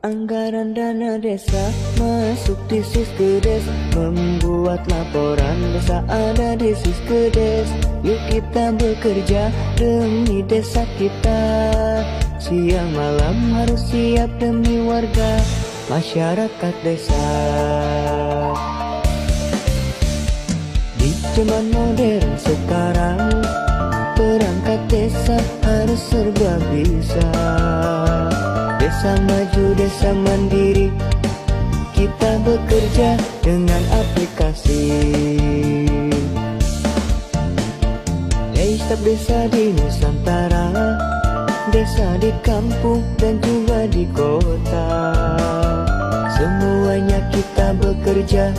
Anggaran dana desa masuk di Siskedes Membuat laporan desa ada di Siskedes Yuk kita bekerja demi desa kita. Siang malam harus siap demi warga masyarakat desa. Di zaman modern sekarang Perangkat desa harus serba bisa Desa maju, desa mandiri. Kita bekerja dengan aplikasi. Setiap desa di Nusantara Desa di kampung dan juga di kota. Semuanya kita bekerja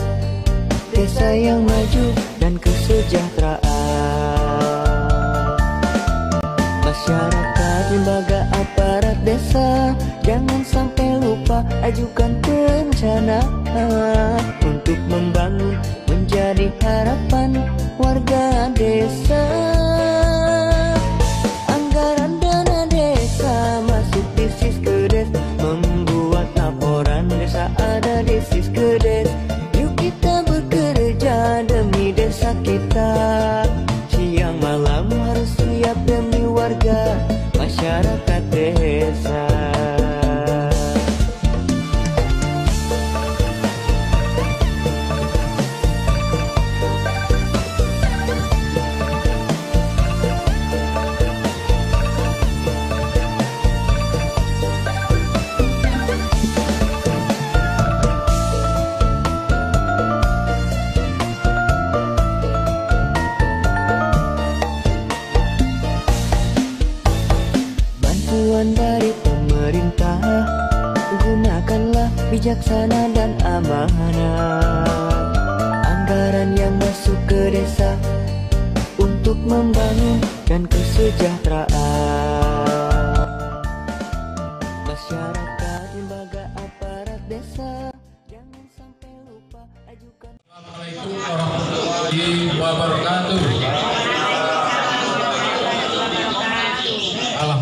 Desa yang maju dan kesejahteraan. Masyarakat, lembaga desa Jangan sampai lupa ajukan rencana Untuk membangun menjadi harapan warga desa Bantuan dari pemerintah. Gunakanlah bijaksana dan amanah. Anggaran yang masuk ke desa Untuk membangun dan kesejahteraan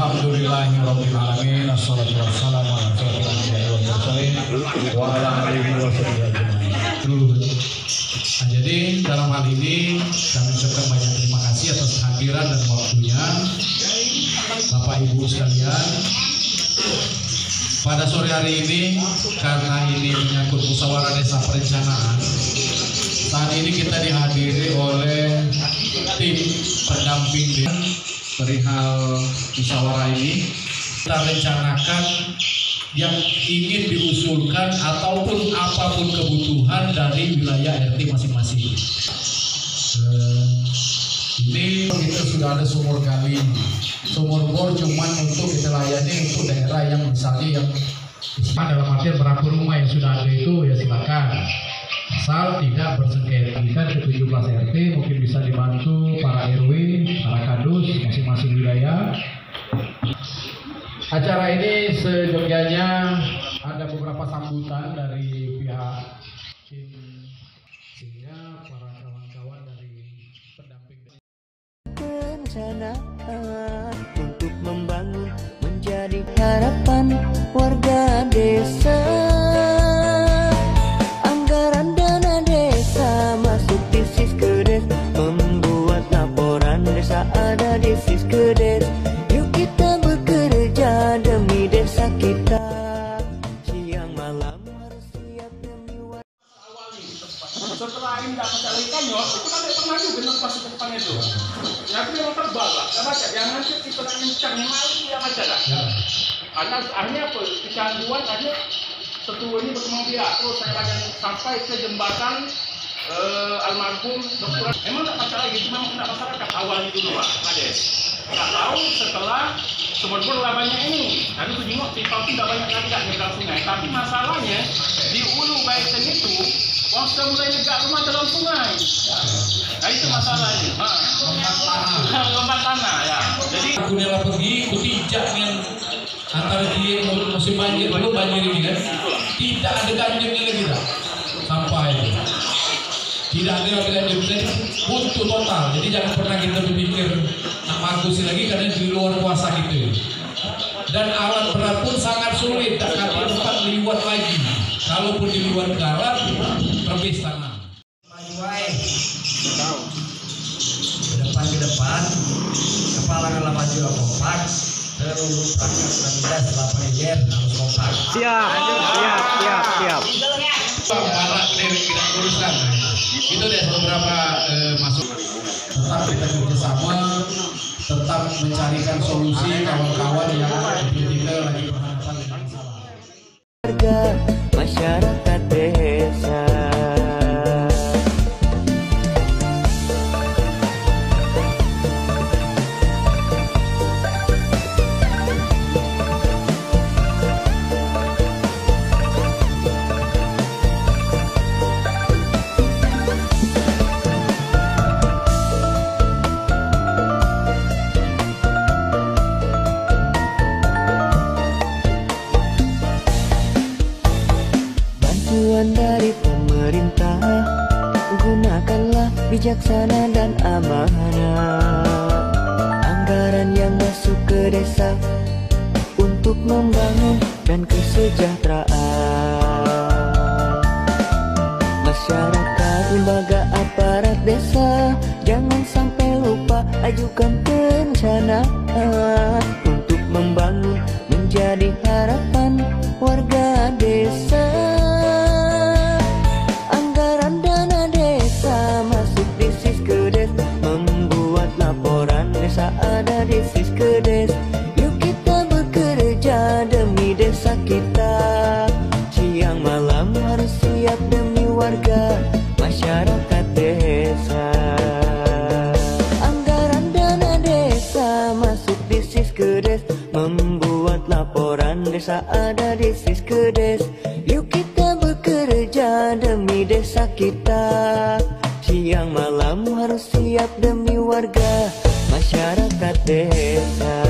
Alhamdulillahirabbil alamin. Wassalamu ala. Nah, jadi dalam hal ini kami ucapkan banyak terima kasih atas kehadiran dan waktunya Bapak Ibu sekalian. Pada sore hari ini karena ini menyangkut musyawarah desa perencanaan saat ini kita dihadiri oleh tim pendamping di perihal musyawarah ini kita rencanakan yang ingin diusulkan ataupun apa pun kebutuhan dari wilayah RT masing-masing. Eh, ini kita sudah ada sumur kali sumur bor cuman untuk kita layani untuk daerah yang misalnya yang dalam artian berapa rumah yang sudah ada itu ya silakan asal tidak bersengketa. Kita ke 17 RT mungkin bisa dibantu para RW para kadus masing-masing wilayah. Acara ini sejogjanya ada beberapa sambutan dari pihak tim sehingga para kawan-kawan dari pendamping. Rencana kencang yang ya baca lah karena akhirnya apa? Kecanduan akhirnya setua ini berkembang biak. Terus saya baca sampai ke jembatan eh, almarhum dokter. Emang tak masalah gitu? Memang tidak masyarakat awalnya dulu pak. Kades tahu setelah sumber lah banyak ini. Tapi tuh jengok pipa itu tidak banyak lagi nyebrang sungai tapi masalahnya di ulu baiten itu Wong sudah mulai negak rumah dalam sungai. Nah itu masalahnya. Lompat tanah ya. Jadi Kunela pergi kutijak dengan antara dia mulut musim banjir belum banjir ini kan? Tidak ada ganjilnya lagi sampai tidak ada ganjil jadi buntu total. Jadi jangan pernah kita berpikir nak magusin lagi karena di luar kuasa gitu dan alat berat pun sangat sulit. Tak 4 liwat lagi. Kalaupun di luar garat, tanah. Maju wae. Ke depan ke depan. Kepala kalau maju kompak. Terus rendah setelah harus kompak. Siap, siap, siap, siap. Barat dari tidak urusan. Itu deh beberapa eh, masuk. Tetap kita kerjasama, tetap mencarikan solusi kawan-kawan yang kita lagi berhadapan dengan masyarakat bijaksana dan amanah. Anggaran yang masuk ke desa Untuk membangun dan kesejahteraan. Masyarakat, lembaga aparat desa Jangan sampai lupa ajukan perencanaan di Siskedes Yuk kita bekerja demi desa kita. Siang malam harus siap demi warga masyarakat desa. Anggaran dana desa masuk di Siskedes Membuat laporan desa ada di Siskedes Yuk kita bekerja demi desa kita. Siang malam harus siap demi warga masyarakat desa Anggaran